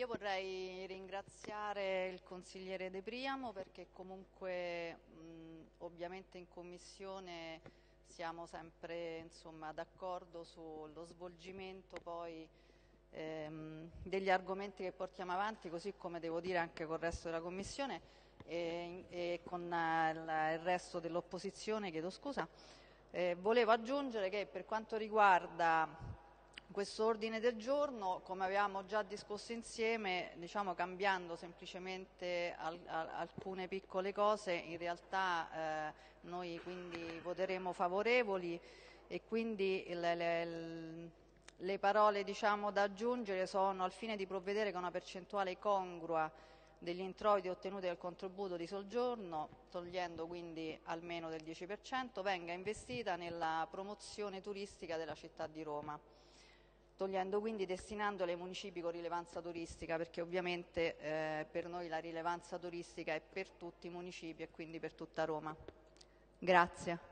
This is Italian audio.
Io vorrei ringraziare il consigliere De Priamo perché comunque mh, ovviamente in commissione siamo sempre d'accordo sullo svolgimento poi ehm, degli argomenti che portiamo avanti, così come devo dire anche col resto della commissione e, e con eh, il, il resto dell'opposizione, chiedo scusa. Eh, volevo aggiungere che per quanto riguarda questo ordine del giorno, come avevamo già discusso insieme, diciamo, cambiando semplicemente al, al, alcune piccole cose, in realtà eh, noi quindi voteremo favorevoli e quindi le, le, le parole diciamo, da aggiungere sono al fine di provvedere con una percentuale congrua degli introiti ottenuti dal contributo di soggiorno, togliendo quindi almeno del 10%, venga investita nella promozione turistica della città di Roma togliendo quindi destinandole ai municipi con rilevanza turistica perché ovviamente eh, per noi la rilevanza turistica è per tutti i municipi e quindi per tutta Roma. Grazie.